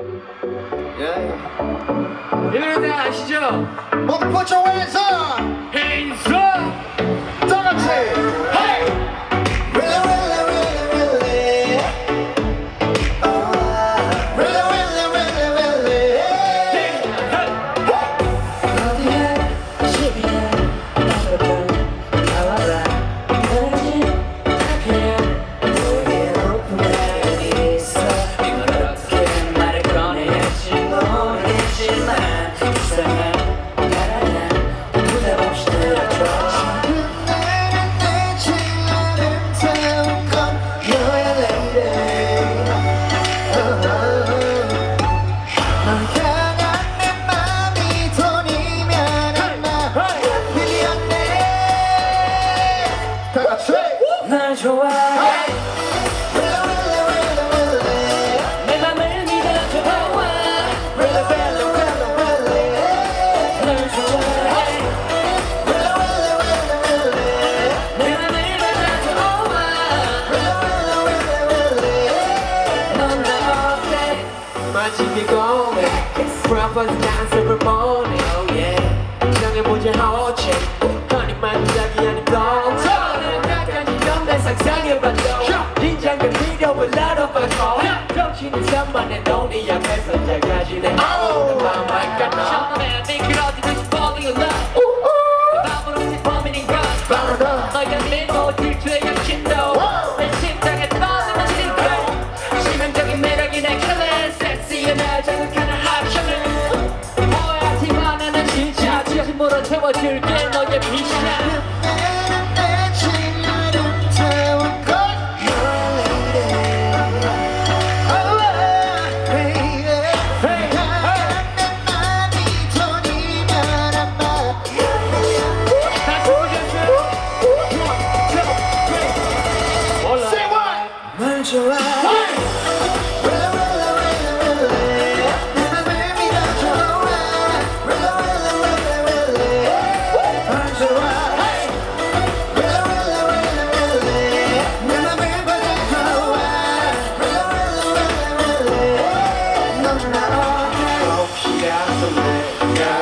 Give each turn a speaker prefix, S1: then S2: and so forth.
S1: 이 노래 다 아시죠?
S2: 모두 hands up!
S3: 날 좋아해
S2: Really, really, really, really.
S3: 내 맘을 믿어줘
S2: Really, really, really, really.
S3: 널 좋아해
S2: Really, really, really, really.
S3: 내 맘을 받아줘
S2: Really, really, really, really.
S3: 넌나 어때
S1: Might you be going? Rappers dance every morning, oh 상상해봐도 긴장된 필요를 나눠봐도 정신이 산만해 논이 약해서 작아지네 맘 할까 너 미끄러지듯이 falling in love 바보로지 범인인 것.
S2: 바로 너.
S1: 너의 미모 질투의 욕심도. 내 심장에 떠오르는 질투 치명적인 매력이 내 killer 섹시한 날 자극하는 액션을. 오해하지만 나는 진짜. 진심으로 채워줄게 너의 미션
S2: don't you ride. Yeah.